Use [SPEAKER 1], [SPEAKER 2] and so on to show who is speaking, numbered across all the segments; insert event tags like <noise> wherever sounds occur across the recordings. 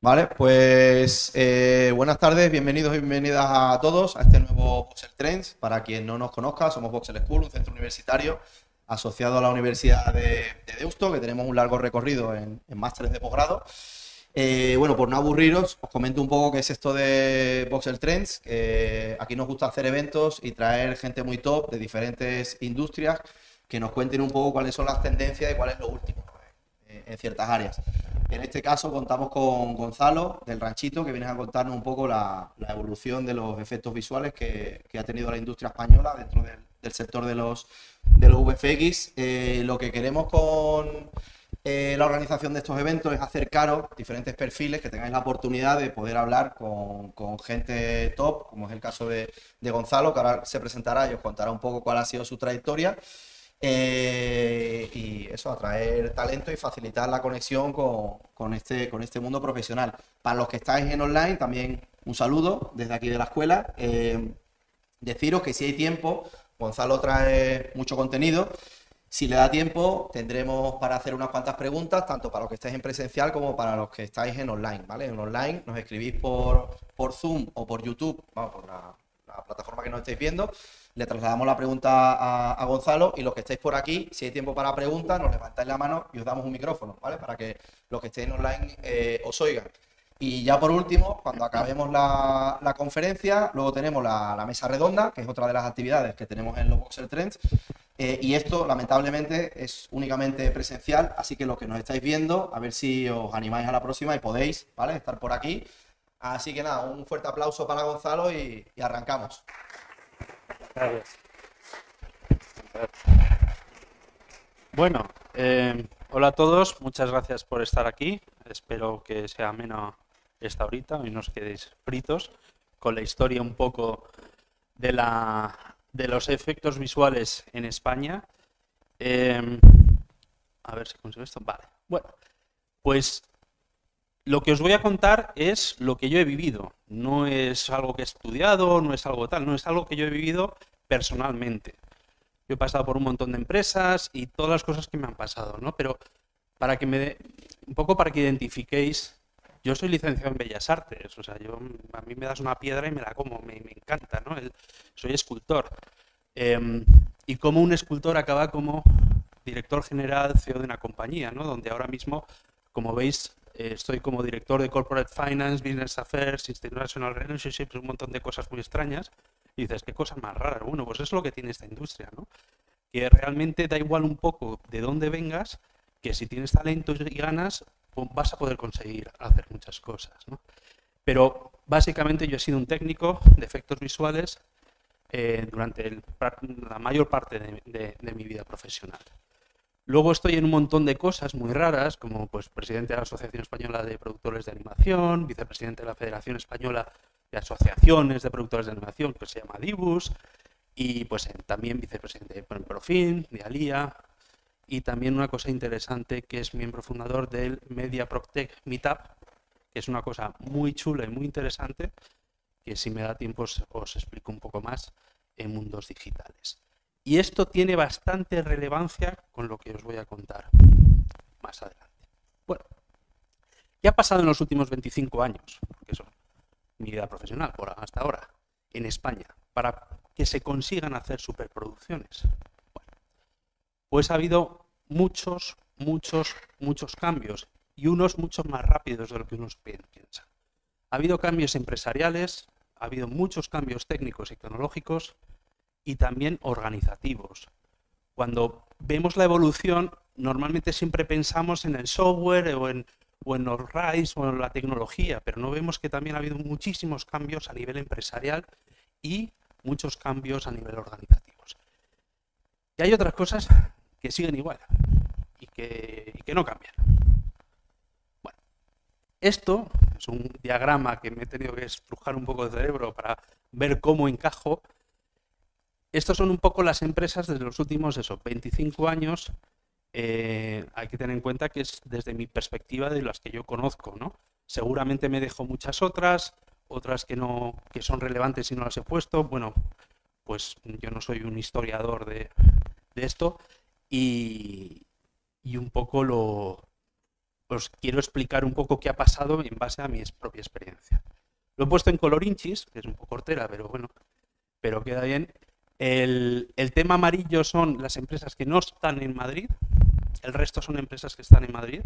[SPEAKER 1] Vale, pues eh, buenas tardes, bienvenidos y bienvenidas a todos a este nuevo Voxel Trends. Para quien no nos conozca, somos Voxel School, un centro universitario asociado a la Universidad de, Deusto, que tenemos un largo recorrido en, másteres de posgrado. Eh, bueno, por no aburriros, os comento un poco qué es esto de Voxel Trends. aquí nos gusta hacer eventos y traer gente muy top de diferentes industrias que nos cuenten un poco cuáles son las tendencias y cuál es lo último en ciertas áreas. En este caso contamos con Gonzalo del Ranchito, que viene a contarnos un poco la, evolución de los efectos visuales que, ha tenido la industria española dentro del, sector de los, de los VFX. Eh, lo que queremos con eh, la organización de estos eventos es acercaros diferentes perfiles, que tengáis la oportunidad de poder hablar con, gente top, como es el caso de, de Gonzalo, que ahora se presentará y os contará un poco cuál ha sido su trayectoria. Eh, y eso, atraer talento y facilitar la conexión con, este, con este mundo profesional. Para los que estáis en online, también un saludo desde aquí de la escuela. Eh, deciros que si hay tiempo, Gonzalo trae mucho contenido. Si le da tiempo, tendremos para hacer unas cuantas preguntas, tanto para los que estáis en presencial como para los que estáis en online, ¿vale? En online nos escribís por, por Zoom o por YouTube, vamos, por la plataforma que nos estáis viendo, le trasladamos la pregunta a, Gonzalo y los que estéis por aquí, si hay tiempo para preguntas, nos levantáis la mano y os damos un micrófono, ¿vale? Para que los que estén online eh, os oigan. Y ya por último, cuando acabemos la, conferencia, luego tenemos la, mesa redonda, que es otra de las actividades que tenemos en los Boxer Trends. Eh, y esto, lamentablemente, es únicamente presencial, así que los que nos estáis viendo, a ver si os animáis a la próxima y podéis, ¿vale? Estar por aquí. Así que nada, un fuerte aplauso para Gonzalo y arrancamos.
[SPEAKER 2] Bueno, eh, hola a todos, muchas gracias por estar aquí. Espero que sea ameno esta horita y no os quedéis fritos con la historia un poco de, la, de los efectos visuales en España. Eh, a ver si consigo esto. Vale. Bueno, pues lo que os voy a contar es lo que yo he vivido. No es algo que he estudiado, no es algo tal, no es algo que yo he vivido personalmente. Yo he pasado por un montón de empresas y todas las cosas que me han pasado, ¿no? Pero para que me un poco para que identifiquéis, yo soy licenciado en Bellas Artes, o sea, yo a mí me das una piedra y me la como, me, encanta, ¿no? soy escultor. Em, y como un escultor acaba como director general, CEO de una compañía, ¿no? Donde ahora mismo, como veis, eh, estoy como director de Corporate Finance, Business Affairs, International Relationships, un montón de cosas muy extrañas. Y dices, qué cosas más raras. Bueno, pues es lo que tiene esta industria, ¿no? Que realmente da igual un poco de dónde vengas, que si tienes talento y ganas, pues vas a poder conseguir hacer muchas cosas, ¿no? Pero básicamente yo he sido un técnico de efectos visuales eh, durante la mayor parte de mi vida profesional. Luego estoy en un montón de cosas muy raras, como pues presidente de la Asociación Española de Productores de Animación, vicepresidente de la Federación Española de Asociaciones de Productores de Animación, que se llama DIBUS, y pues también vicepresidente de Profin, de ALIA, y también una cosa interesante que es miembro fundador del Media Proctec Meetup, que es una cosa muy chula y muy interesante, que si me da tiempo os explico un poco más en mundos digitales. Y esto tiene bastante relevancia con lo que os voy a contar más adelante. Bueno, ¿qué ha pasado en los últimos 25 años? Que son mi vida profesional hasta ahora en España para que se consigan hacer superproducciones. Bueno, pues ha habido muchos, muchos, muchos cambios y unos mucho más rápidos de lo que uno piensa. Ha habido cambios empresariales, ha habido muchos cambios técnicos y tecnológicos y también organizativos. Cuando vemos la evolución, normalmente siempre pensamos en el software o en, o en los RAIS o en la tecnología, pero no vemos que también ha habido muchísimos cambios a nivel empresarial y muchos cambios a nivel organizativo. Y hay otras cosas que siguen igual y que, no cambian. Bueno, esto es un diagrama que me he tenido que estrujar un poco de cerebro para ver cómo encajo estos son un poco las empresas desde los últimos, eso, 25 años. Eh, hay que tener en cuenta que es desde mi perspectiva de las que yo conozco, ¿no? Seguramente me dejo muchas otras, otras que no, que son relevantes y no las he puesto. Bueno, pues yo no soy un historiador de, esto y, un poco lo, os quiero explicar un poco qué ha pasado en base a mi propia experiencia. Lo he puesto en color inchis, que es un poco hortera, pero bueno, pero queda bien. El, tema amarillo son las empresas que no están en Madrid, el resto son empresas que están en Madrid.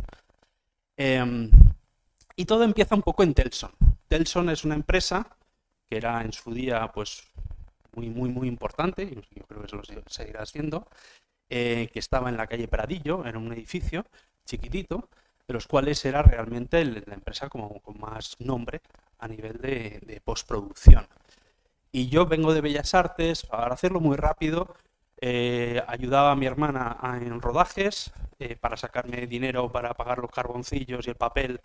[SPEAKER 2] Em, y todo empieza un poco en Telson. Telson es una empresa que era en su día pues muy, muy, muy importante, y yo creo que eso lo seguirá siendo, eh, que estaba en la calle Pradillo, era un edificio chiquitito, de los cuales era realmente la empresa como, con más nombre a nivel de, postproducción. Y yo vengo de Bellas Artes, para hacerlo muy rápido, eh, ayudaba a mi hermana en rodajes eh, para sacarme dinero para pagar los carboncillos y el papel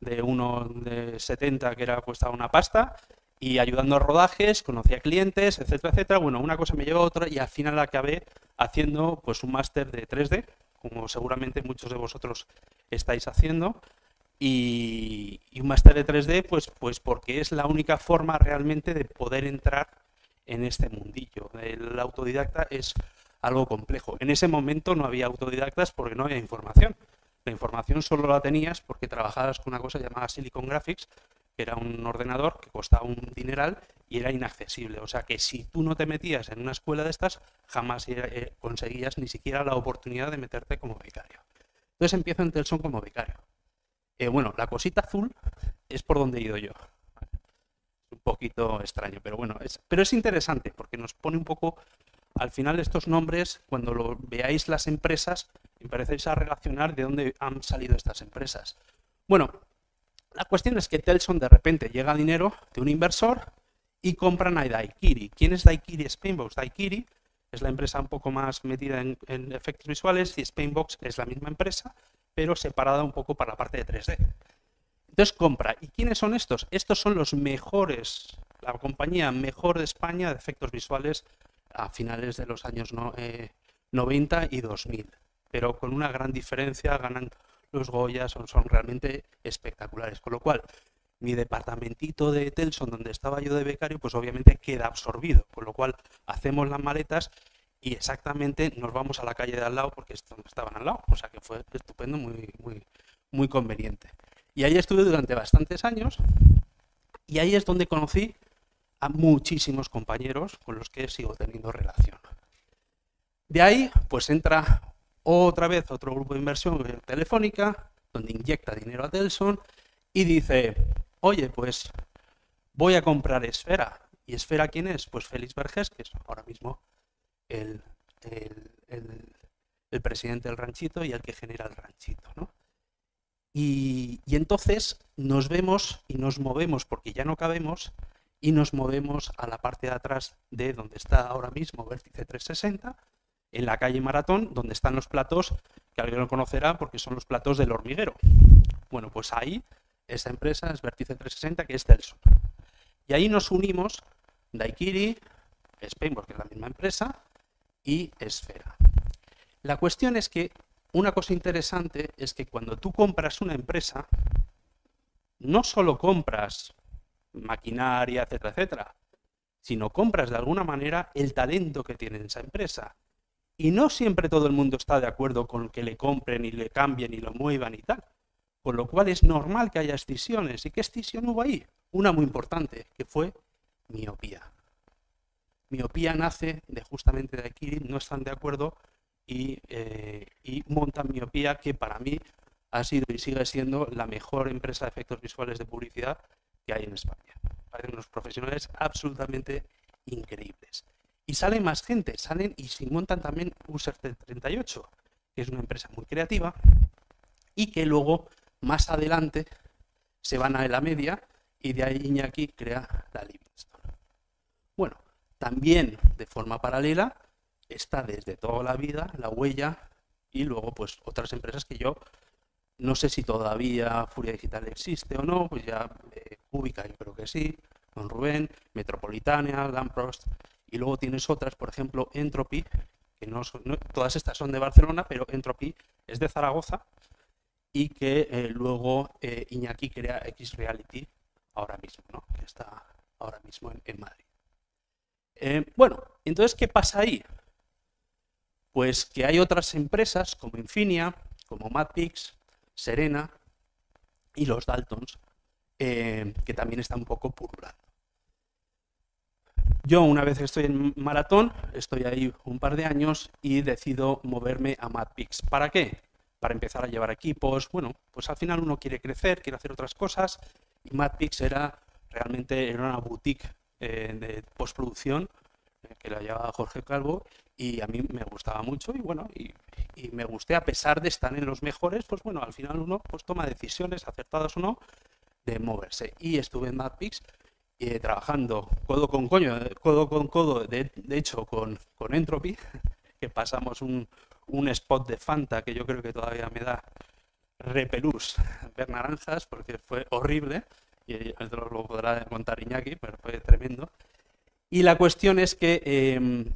[SPEAKER 2] de uno de 70 que era costaba una pasta y ayudando a rodajes, conocía clientes, etcétera, etcétera. Bueno, una cosa me llevó a otra y al final acabé haciendo pues un máster de 3D, como seguramente muchos de vosotros estáis haciendo. Y, un máster de 3D, pues, pues porque es la única forma realmente de poder entrar en este mundillo. El autodidacta es algo complejo. En ese momento no había autodidactas porque no había información. La información solo la tenías porque trabajabas con una cosa llamada Silicon Graphics, que era un ordenador que costaba un dineral y era inaccesible. O sea que si tú no te metías en una escuela de estas, jamás eh, conseguías ni siquiera la oportunidad de meterte como becario. Entonces empiezo en Telson como becario. Eh, bueno, la cosita azul es por donde he ido yo. Poquito extraño, pero bueno, es, pero es interesante porque nos pone un poco, al final estos nombres, cuando lo veáis las empresas, empezáis a relacionar de dónde han salido estas empresas. Bueno, la cuestión es que Telson de repente llega dinero de un inversor y compran a Daikiri. ¿Quién es Daikiri Spainbox? Daikiri es la empresa un poco más metida en, efectos visuales y Spainbox es la misma empresa, pero separada un poco para la parte de 3D. Entonces compra. ¿Y quiénes son estos? Estos son los mejores, la compañía mejor de España de efectos visuales a finales de los años 90 eh, y 2000. Pero con una gran diferencia, ganan los Goya son, son realmente espectaculares. Con lo cual, mi departamentito de Telson, donde estaba yo de becario, pues obviamente queda absorbido. Con lo cual, hacemos las maletas y exactamente nos vamos a la calle de al lado porque estaban al lado. O sea que fue estupendo, muy, muy, muy conveniente. Y ahí estuve durante bastantes años y ahí es donde conocí a muchísimos compañeros con los que sigo teniendo relación. De ahí, pues entra otra vez otro grupo de inversión telefónica, donde inyecta dinero a Telson y dice, oye, pues voy a comprar Esfera. ¿Y Esfera quién es? Pues Félix Vergés, que es ahora mismo el, el, presidente del ranchito y el que genera el ranchito. ¿no? Y, y, entonces nos vemos y nos movemos, porque ya no cabemos, y nos movemos a la parte de atrás de donde está ahora mismo Vértice 360, en la calle Maratón, donde están los platos, que alguien lo conocerá porque son los platos del hormiguero. Bueno, pues ahí, esa empresa es Vértice 360, que es Telson. Y ahí nos unimos Daikiri, Spainboard, que es la misma empresa, y Esfera. La cuestión es que una cosa interesante es que cuando tú compras una empresa, no solo compras maquinaria, etcétera, etcétera, sino compras de alguna manera el talento que tiene esa empresa. Y no siempre todo el mundo está de acuerdo con que le compren y le cambien y lo muevan y tal. Con lo cual es normal que haya escisiones. ¿Y qué escisión hubo ahí? Una muy importante, que fue miopía. Miopía nace de justamente de aquí, no están de acuerdo y, eh, y montan miopía, que para mí ha sido y sigue siendo la mejor empresa de efectos visuales de publicidad que hay en España. Parecen unos profesionales absolutamente increíbles. Y salen más gente, salen y se montan también User 38, que es una empresa muy creativa y que luego más adelante se van a la media y de ahí Iñaki crea la Livingstone. Bueno, también de forma paralela está desde toda la vida la huella y luego pues otras empresas que yo no sé si todavía Furia Digital existe o no, pues ya eh, Ubica yo creo que sí, con Rubén, Metropolitana, Lamprost y luego tienes otras, por ejemplo, Entropy, que no, todas estas son de Barcelona, pero Entropy es de Zaragoza y que eh, luego eh, Iñaki crea X Reality ahora mismo, ¿no? que está ahora mismo en, Madrid. Eh, bueno, entonces, ¿qué pasa ahí? Pues que hay otras empresas como Infinia, como Madpix, Serena y los Daltons, eh, que también está un poco purulando. Yo una vez que estoy en maratón, estoy ahí un par de años y decido moverme a MadPix. ¿Para qué? Para empezar a llevar equipos. Bueno, pues al final uno quiere crecer, quiere hacer otras cosas y MadPix era realmente era una boutique eh, de postproducción la llevaba Jorge Calvo y a mí me gustaba mucho y bueno, y, me gusté a pesar de estar en los mejores, pues bueno, al final uno pues toma decisiones acertadas o no de moverse y estuve en MadPix eh, trabajando codo con coño, codo con codo, de, hecho con, con, Entropy, <laughs> que pasamos un, un spot de Fanta que yo creo que todavía me da repelús <laughs> ver naranjas porque fue horrible y lo podrá contar Iñaki, pero fue tremendo. Y la cuestión es que, em,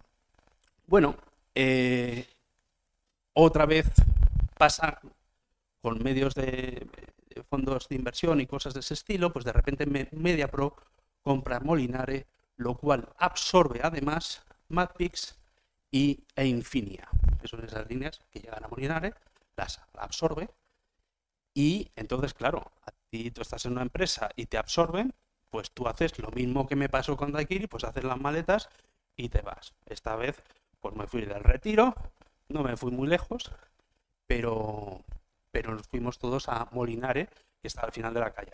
[SPEAKER 2] bueno, eh, otra vez pasa con medios de fondos de inversión y cosas de ese estilo, pues de repente MediaPro compra Molinare, lo cual absorbe además MadPix y, e Infinia, que son esas líneas que llegan a Molinare, las absorbe. Y entonces, claro, a ti tú estás en una empresa y te absorben, pues tú haces lo mismo que me pasó con Daikiri, pues haces las maletas y te vas. Esta vez, pues me fui del retiro, no me fui muy lejos, pero, pero nos fuimos todos a Molinare, que está al final de la calle.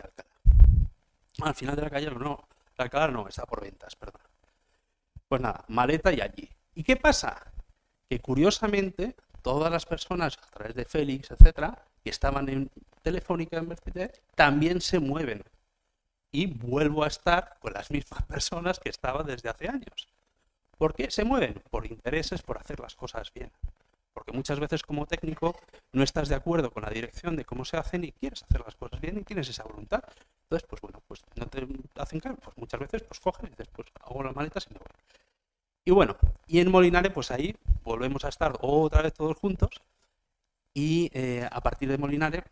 [SPEAKER 2] Al final de la calle, no, la Alcalá no, está por ventas, perdón. Pues nada, maleta y allí. ¿Y qué pasa? Que curiosamente, todas las personas, a través de Félix, etcétera, que estaban en Telefónica en también se mueven. Y vuelvo a estar con las mismas personas que estaba desde hace años. ¿Por qué se mueven? Por intereses, por hacer las cosas bien. Porque muchas veces como técnico no estás de acuerdo con la dirección de cómo se hacen y quieres hacer las cosas bien y tienes esa voluntad. Entonces, pues bueno, pues no te hacen caso, pues muchas veces pues cogen y dices, pues hago las maletas y me voy. Y bueno, y en Molinare, pues ahí volvemos a estar otra vez todos juntos y eh, a partir de Molinare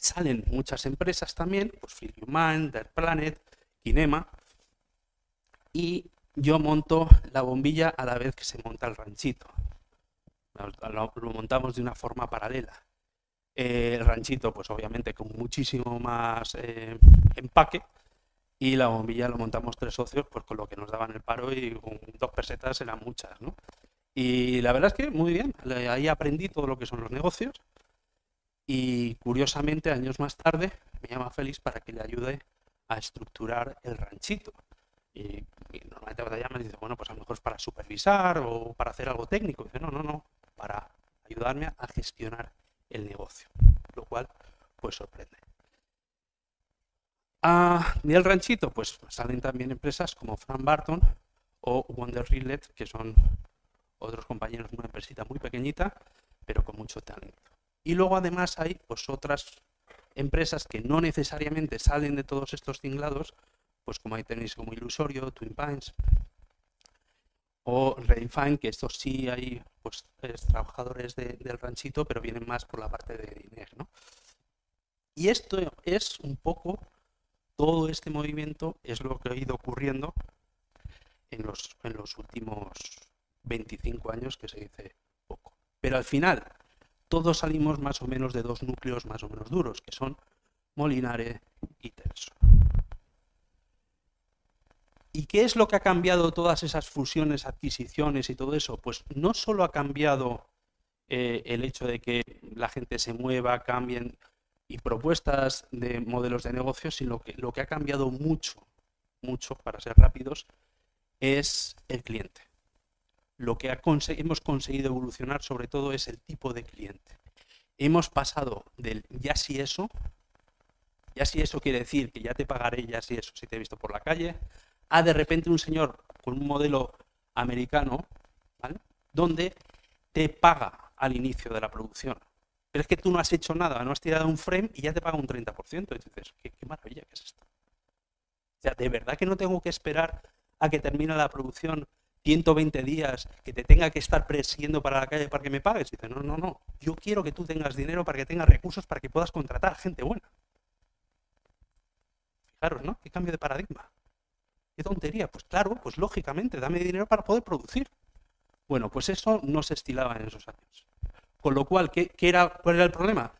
[SPEAKER 2] salen muchas empresas también, pues Human, Dead Planet, Kinema, y yo monto la bombilla a la vez que se monta el ranchito. Lo, montamos de una forma paralela. Eh, el ranchito, pues obviamente con muchísimo más eh, empaque, y la bombilla lo montamos tres socios, pues con lo que nos daban el paro y con dos pesetas eran muchas. Y la verdad es que muy bien, ahí aprendí todo lo que son los negocios y curiosamente años más tarde me llama Félix para que le ayude a estructurar el ranchito. Y, normalmente te llama y dice, bueno, pues a lo mejor es para supervisar o para hacer algo técnico. dice, no, no, no, para ayudarme a gestionar el negocio, lo cual pues sorprende. Ah, y el ranchito, pues salen también empresas como Frank Barton o Wonder Rillet, que son otros compañeros, una empresita muy pequeñita, pero con mucho talento. Y luego además hay pues otras empresas que no necesariamente salen de todos estos tinglados, pues como ahí tenéis como Ilusorio, Twin Pines o Redefine, que estos sí hay pues trabajadores del ranchito, pero vienen más por la parte de dinero, ¿no? Y esto es un poco, todo este movimiento es lo que ha ido ocurriendo en los, en los últimos 25 años, que se dice poco. Pero al final, todos salimos más o menos de dos núcleos más o menos duros, que son Molinare y Telso. ¿Y qué es lo que ha cambiado todas esas fusiones, adquisiciones y todo eso? Pues no solo ha cambiado eh, el hecho de que la gente se mueva, cambien y propuestas de modelos de negocio, sino que lo que ha cambiado mucho, mucho, para ser rápidos, es el cliente lo que hemos conseguido evolucionar sobre todo es el tipo de cliente. Hemos pasado del ya si eso, ya si eso quiere decir que ya te pagaré ya si eso si te he visto por la calle, a de repente un señor con un modelo americano, donde te paga al inicio de la producción. Pero es que tú no has hecho nada, no has tirado un frame y ya te paga un 30%. Y dices, ¿qué, qué maravilla que es esto. O sea, de verdad que no tengo que esperar a que termine la producción 120 días que te tenga que estar presiendo para la calle para que me pagues. Y dice, no, no, no, yo quiero que tú tengas dinero para que tengas recursos para que puedas contratar gente buena. Fijaros, ¿no? Qué cambio de paradigma. Qué tontería. Pues claro, pues lógicamente, dame dinero para poder producir. Bueno, pues eso no se estilaba en esos años. Con lo cual, ¿qué, era, ¿cuál era el problema?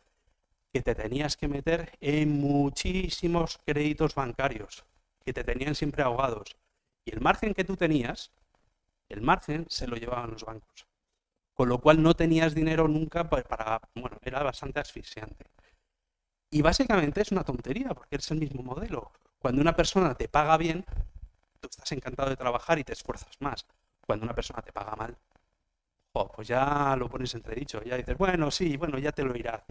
[SPEAKER 2] que te tenías que meter en muchísimos créditos bancarios, que te tenían siempre ahogados. Y el margen que tú tenías, el margen se lo llevaban los bancos. Con lo cual no tenías dinero nunca para, bueno, era bastante asfixiante. Y básicamente es una tontería, porque es el mismo modelo. Cuando una persona te paga bien, tú estás encantado de trabajar y te esfuerzas más. Cuando una persona te paga mal, pues ya lo pones entredicho. Ya dices, bueno, sí, bueno, ya te lo irá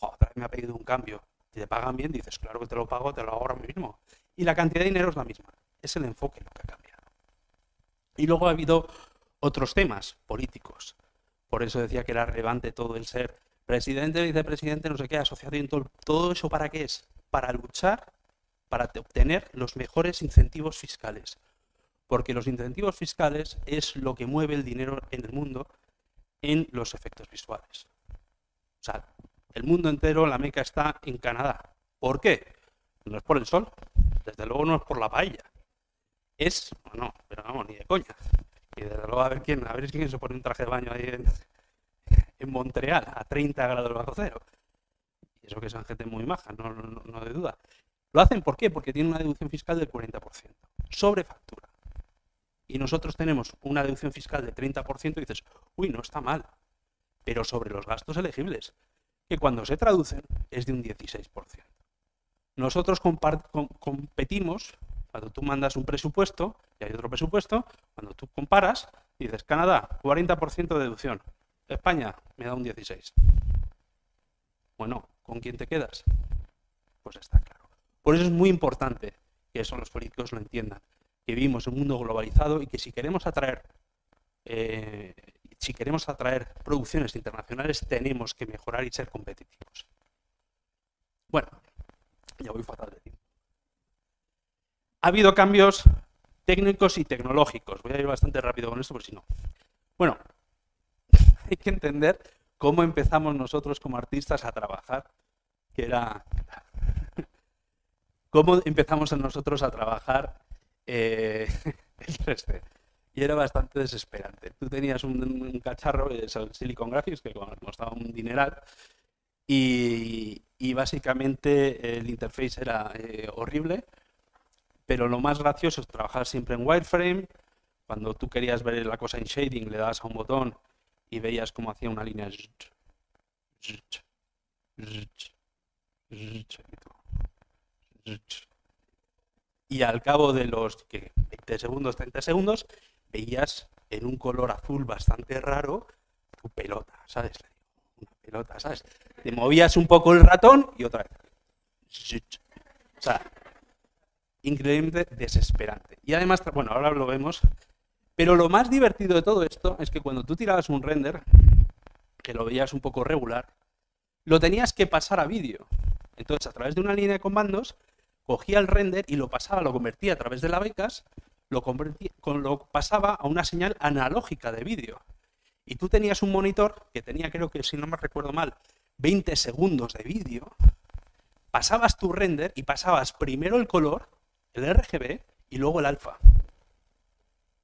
[SPEAKER 2] otra vez me ha pedido un cambio. Si te pagan bien, dices, claro que te lo pago, te lo hago ahora mismo. Y la cantidad de dinero es la misma. Es el enfoque lo que ha cambiado. Y luego ha habido otros temas políticos. Por eso decía que era relevante todo el ser presidente, vicepresidente, no sé qué, asociación, todo, todo eso para qué es? Para luchar, para obtener los mejores incentivos fiscales. Porque los incentivos fiscales es lo que mueve el dinero en el mundo en los efectos visuales. O sea, el mundo entero, la meca está en Canadá. ¿Por qué? No es por el sol, desde luego no es por la paella. Es, no, pero vamos, ni de coña. Y desde luego a ver quién, a ver quién se pone un traje de baño ahí en, en Montreal a 30 grados bajo cero. Y eso que son gente muy maja, no, no, no de duda. ¿Lo hacen por qué? Porque tienen una deducción fiscal del 40%, sobre factura. Y nosotros tenemos una deducción fiscal del 30% y dices, uy, no está mal. Pero sobre los gastos elegibles, que cuando se traducen es de un 16%. Nosotros competimos, cuando tú mandas un presupuesto y hay otro presupuesto, cuando tú comparas, dices, Canadá, 40% de deducción, España me da un 16. Bueno, ¿con quién te quedas? Pues está claro. Por eso es muy importante que eso los políticos lo entiendan, que vivimos en un mundo globalizado y que si queremos atraer eh, si queremos atraer producciones internacionales tenemos que mejorar y ser competitivos. Bueno, ya voy fatal de tiempo. Ha habido cambios técnicos y tecnológicos. Voy a ir bastante rápido con esto, por si no. Bueno, <laughs> hay que entender cómo empezamos nosotros como artistas a trabajar, que era <laughs> cómo empezamos nosotros a trabajar eh, <laughs> el 3D. Y era bastante desesperante. Tú tenías un, cacharro, el Silicon Graphics, que costaba un dineral, y, básicamente el interface era eh, horrible, pero lo más gracioso es trabajar siempre en wireframe. Cuando tú querías ver la cosa en shading, le dabas a un botón y veías cómo hacía una línea. Y al cabo de los 20 segundos, 30 segundos, veías en un color azul bastante raro tu pelota, ¿sabes? Una pelota, ¿sabes? Te movías un poco el ratón y otra vez. O sea, increíblemente desesperante. Y además, bueno, ahora lo vemos, pero lo más divertido de todo esto es que cuando tú tirabas un render, que lo veías un poco regular, lo tenías que pasar a vídeo. Entonces, a través de una línea de comandos, cogía el render y lo pasaba, lo convertía a través de la becas, lo, lo pasaba a una señal analógica de vídeo. Y tú tenías un monitor que tenía, creo que si no me recuerdo mal, 20 segundos de vídeo, pasabas tu render y pasabas primero el color, el RGB y luego el alfa.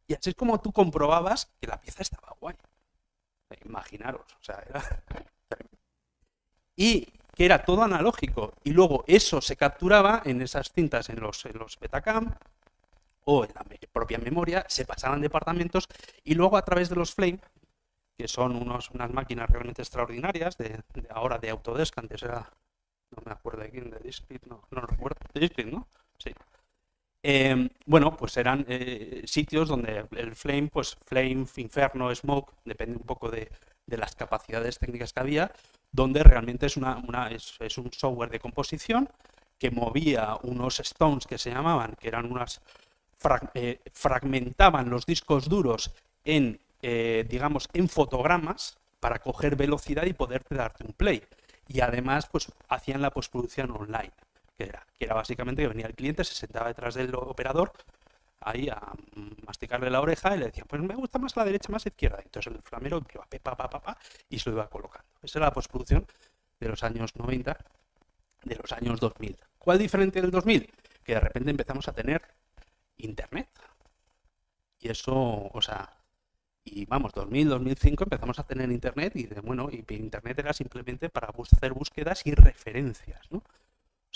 [SPEAKER 2] Y así es como tú comprobabas que la pieza estaba guay. Imaginaros, o sea, era... <laughs> Y que era todo analógico. Y luego eso se capturaba en esas cintas, en los, en los Betacam o en la propia memoria, se pasaban departamentos y luego a través de los Flame, que son unos, unas máquinas realmente extraordinarias, de, ahora de Autodesk, antes era, no me acuerdo de quién, de Discrete, no, no recuerdo, Discrete, ¿no? Sí. Em, bueno, pues eran eh, sitios donde el Flame, pues Flame, Inferno, Smoke, depende un poco de, las capacidades técnicas que había, donde realmente es, una, es, un software de composición que movía unos stones que se llamaban, que eran unas, eh, fragmentaban los discos duros en, eh, digamos, en fotogramas para coger velocidad y poderte darte un play. Y además, pues hacían la postproducción online que era, que era básicamente que venía el cliente, se sentaba detrás del operador ahí a masticarle la oreja y le decía, pues me gusta más la derecha, más la izquierda. Entonces el flamero iba pa, pa, pa, pa, y se lo iba colocando. Esa era la postproducción de los años 90, de los años 2000. ¿Cuál diferente del 2000? Que de repente empezamos a tener internet. Y eso, o sea, Y vamos, 2000, 2005 empezamos a tener Internet y de, bueno, y Internet era simplemente para hacer búsquedas y referencias, ¿no?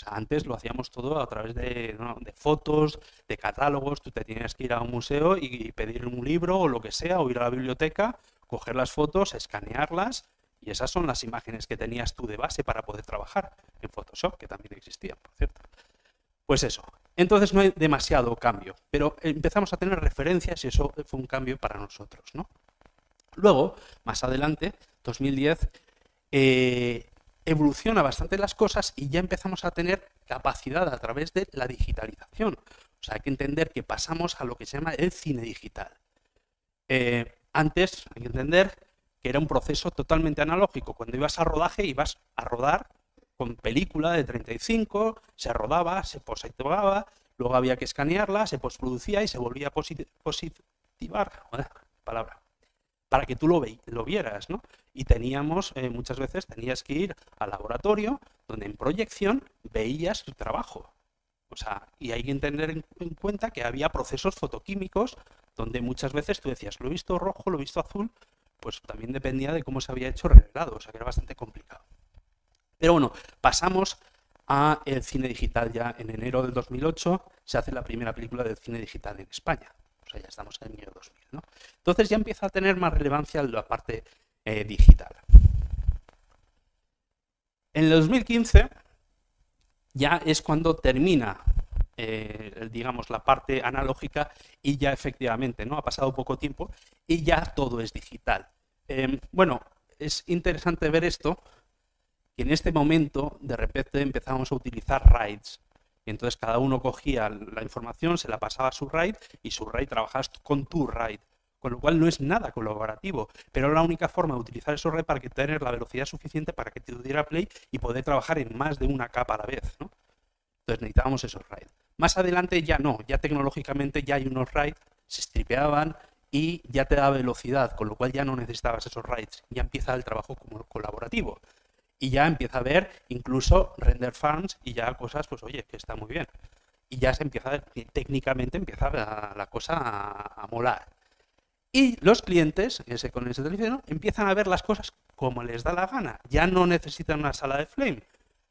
[SPEAKER 2] Antes lo hacíamos todo a través de, fotos, de catálogos, tú te tenías que ir a un museo y pedir un libro o lo que sea, o ir a la biblioteca, coger las fotos, escanearlas, y esas son las imágenes que tenías tú de base para poder trabajar en Photoshop, que también existían, por cierto. Pues eso. Entonces no hay demasiado cambio, pero empezamos a tener referencias y eso fue un cambio para nosotros, ¿no? Luego, más adelante, 2010, eh, evoluciona bastante las cosas y ya empezamos a tener capacidad a través de la digitalización. O sea, hay que entender que pasamos a lo que se llama el cine digital. Eh, antes, hay que entender que era un proceso totalmente analógico. Cuando ibas a rodaje, ibas a rodar con película de 35, se rodaba, se positivaba, luego había que escanearla, se postproducía y se volvía a positivar. Palabra para que tú lo, lo vieras, ¿no? Y teníamos, eh, muchas veces tenías que ir al laboratorio donde en proyección veías tu trabajo. O sea, y hay que tener en, cuenta que había procesos fotoquímicos donde muchas veces tú decías, lo he visto rojo, lo he visto azul, pues también dependía de cómo se había hecho revelado, o sea que era bastante complicado. Pero bueno, pasamos a el cine digital ya en enero del 2008, se hace la primera película del cine digital en España ya estamos en el año 2000. ¿no? Entonces ya empieza a tener más relevancia la parte eh, digital. En el 2015 ya es cuando termina, eh, digamos, la parte analógica y ya efectivamente, ¿no? Ha pasado poco tiempo y ya todo es digital. Em, bueno, es interesante ver esto, que en este momento de repente empezamos a utilizar RAIDs, y entonces cada uno cogía la información, se la pasaba a su RAID y su RAID trabajaba con tu RAID. Con lo cual no es nada colaborativo, pero era la única forma de utilizar esos RAID para que tener la velocidad suficiente para que te diera play y poder trabajar en más de una capa a la vez. Entonces necesitábamos esos RAID. Más adelante ya no, ya tecnológicamente ya hay unos RAID, se stripeaban y ya te da velocidad, con lo cual ya no necesitabas esos RAIDs. Ya empieza el trabajo como colaborativo y ya empieza a ver incluso render farms y ya cosas, pues oye, que está muy bien. Y ya se empieza, técnicamente empieza la, cosa a, molar. Y los clientes, ese con ese teléfono, empiezan a ver las cosas como les da la gana. Ya no necesitan una sala de Flame.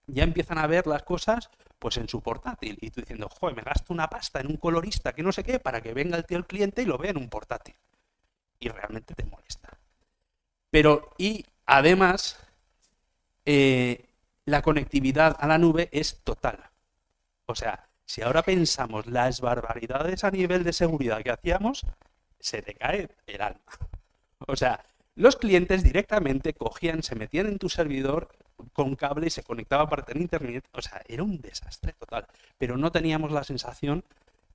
[SPEAKER 2] Ya empiezan a ver las cosas pues en su portátil. Y tú diciendo, joder, me gasto una pasta en un colorista que no sé qué para que venga el tío el cliente y lo vea en un portátil. Y realmente te molesta. Pero, y además, eh, la conectividad a la nube es total. O sea, si ahora pensamos las barbaridades a nivel de seguridad que hacíamos, se te cae el alma. <laughs> O sea, los clientes directamente cogían, se metían en tu servidor con cable y se conectaban para tener internet. O sea, era un desastre total. Pero no teníamos la sensación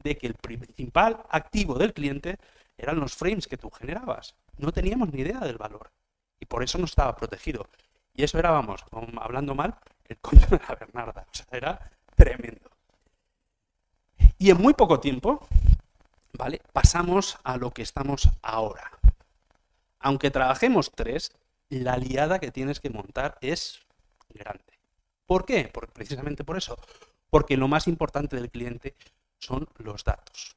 [SPEAKER 2] de que el principal activo del cliente eran los frames que tú generabas. No teníamos ni idea del valor. Y por eso no estaba protegido. Y eso era, vamos, hablando mal, el coño de la Bernarda. O sea, era tremendo. Y en muy poco tiempo, ¿vale? Pasamos a lo que estamos ahora. Aunque trabajemos tres, la liada que tienes que montar es grande. ¿Por qué? precisamente por eso. Porque lo más importante del cliente son los datos,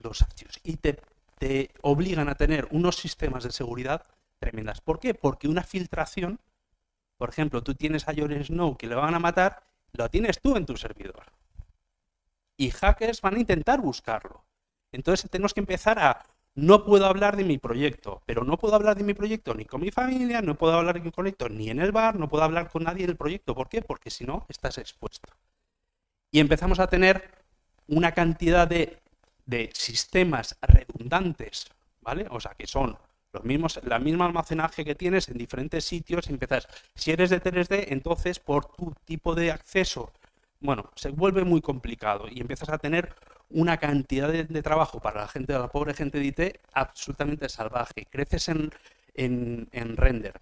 [SPEAKER 2] los archivos. Y te, te obligan a tener unos sistemas de seguridad tremendas. ¿Por qué? Porque una filtración por ejemplo, tú tienes a Jon Snow que le van a matar, lo tienes tú en tu servidor. Y hackers van a intentar buscarlo. Entonces tenemos que empezar a, no puedo hablar de mi proyecto, pero no puedo hablar de mi proyecto ni con mi familia, no puedo hablar de mi proyecto ni en el bar, no puedo hablar con nadie del proyecto. ¿Por qué? Porque si no, estás expuesto. Y empezamos a tener una cantidad de, de sistemas redundantes, ¿vale? O sea, que son los mismos, la misma almacenaje que tienes en diferentes sitios, empiezas, si eres de 3D, entonces por tu tipo de acceso, bueno, se vuelve muy complicado y empiezas a tener una cantidad de, trabajo para la gente, la pobre gente de IT, absolutamente salvaje. Creces en, en, en render,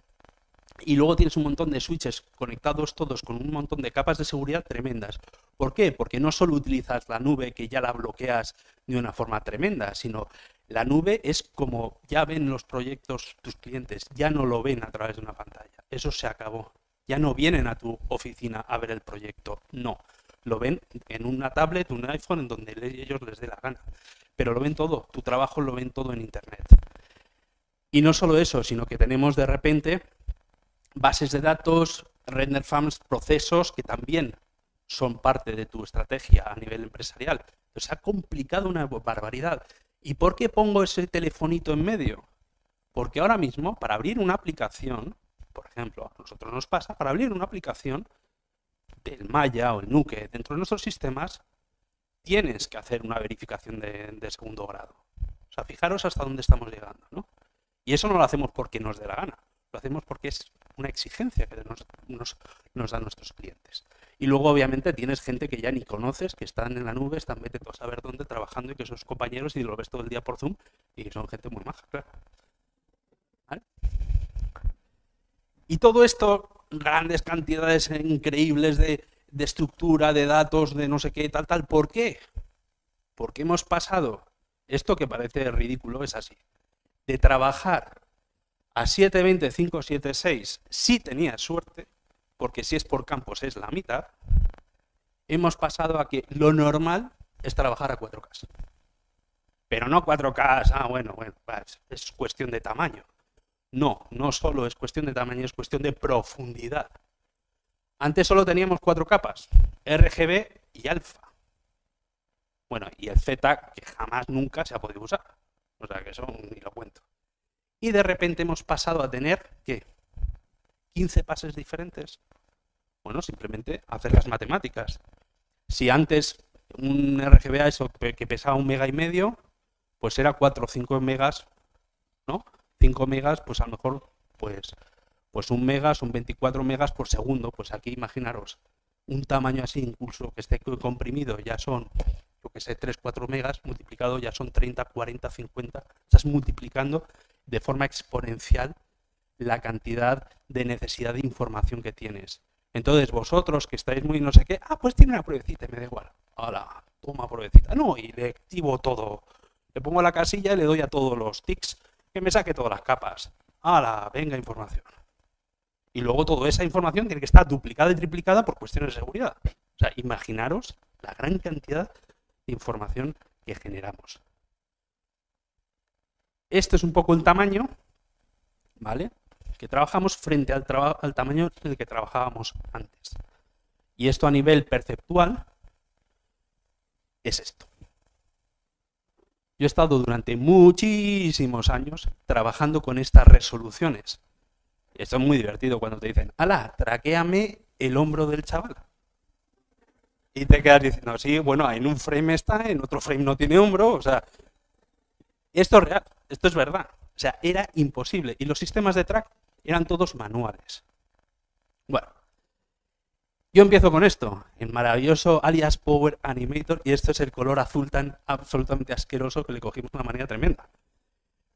[SPEAKER 2] y luego tienes un montón de switches conectados todos con un montón de capas de seguridad tremendas. ¿Por qué? Porque no solo utilizas la nube que ya la bloqueas de una forma tremenda, sino la nube es como ya ven los proyectos tus clientes, ya no lo ven a través de una pantalla. Eso se acabó. Ya no vienen a tu oficina a ver el proyecto. No. Lo ven en una tablet, un iPhone, en donde ellos les dé la gana. Pero lo ven todo. Tu trabajo lo ven todo en Internet. Y no solo eso, sino que tenemos de repente bases de datos, render farms, procesos que también son parte de tu estrategia a nivel empresarial. Entonces ha complicado una barbaridad. ¿Y por qué pongo ese telefonito en medio? Porque ahora mismo, para abrir una aplicación, por ejemplo, a nosotros nos pasa, para abrir una aplicación del Maya o el Nuke dentro de nuestros sistemas, tienes que hacer una verificación de, segundo grado. O sea, fijaros hasta dónde estamos llegando, ¿no? Y eso no lo hacemos porque nos dé la gana, lo hacemos porque es una exigencia que nos, nos, dan nuestros clientes. Y luego, obviamente, tienes gente que ya ni conoces, que están en la nube, están vete a saber dónde trabajando y que son compañeros y lo ves todo el día por Zoom y son gente muy maja, claro. Y todo esto, grandes cantidades increíbles de, estructura, de datos, de no sé qué, tal, tal. ¿Por qué? Porque hemos pasado, esto que parece ridículo es así, de trabajar a 720, 576 si tenía suerte, porque si es por campos es la mitad, hemos pasado a que lo normal es trabajar a 4K. Pero no 4K, ah, bueno, bueno, es cuestión de tamaño. No, no solo es cuestión de tamaño, es cuestión de profundidad. Antes solo teníamos cuatro capas, RGB y alfa. Bueno, y el Z que jamás nunca se ha podido usar. O sea que eso ni lo cuento. Y de repente hemos pasado a tener, ¿qué? 15 pases diferentes. Bueno, simplemente hacer las matemáticas. Si antes un RGBA eso que pesaba un mega y medio, pues era 4 o 5 megas, ¿no? 5 megas, pues a lo mejor, pues, pues un mega son 24 megas por segundo. Pues aquí imaginaros, un tamaño así incluso que esté comprimido ya son, yo que sé, 3, 4 megas, multiplicado ya son 30, 40, 50. Estás multiplicando de forma exponencial la cantidad de necesidad de información que tienes. Entonces vosotros que estáis muy no sé qué, ah, pues tiene una pruebecita, me da igual. Hola, toma pruebecita. No, y le activo todo. Le pongo la casilla y le doy a todos los tics que me saque todas las capas. ¡Hala! Venga información. Y luego toda esa información tiene que estar duplicada y triplicada por cuestiones de seguridad. O sea, imaginaros la gran cantidad de información que generamos. Este es un poco el tamaño, ¿vale? Que trabajamos frente al, al tamaño en el que trabajábamos antes. Y esto a nivel perceptual es esto. Yo he estado durante muchísimos años trabajando con estas resoluciones. Y esto es muy divertido cuando te dicen, ala, traquéame el hombro del chaval. Y te quedas diciendo, sí, bueno, en un frame está, en otro frame no tiene hombro, o sea, esto es real, esto es verdad. O sea, era imposible. Y los sistemas de track eran todos manuales. Bueno, yo empiezo con esto, el maravilloso alias Power Animator, y esto es el color azul tan absolutamente asqueroso que le cogimos de una manera tremenda.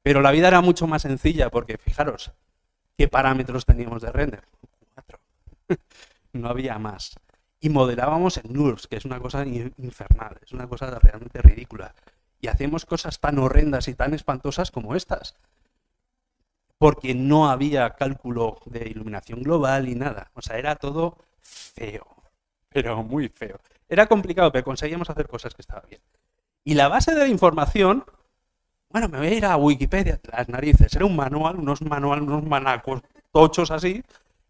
[SPEAKER 2] Pero la vida era mucho más sencilla, porque fijaros, ¿qué parámetros teníamos de render? Cuatro. <laughs> no había más. Y modelábamos en NURBS, que es una cosa infernal, es una cosa realmente ridícula. Y hacemos cosas tan horrendas y tan espantosas como estas. Porque no había cálculo de iluminación global y nada. O sea, era todo feo, pero muy feo. Era complicado, pero conseguíamos hacer cosas que estaban bien. Y la base de la información, bueno, me voy a ir a Wikipedia, las narices, era un manual, unos manuales, unos manacos tochos así,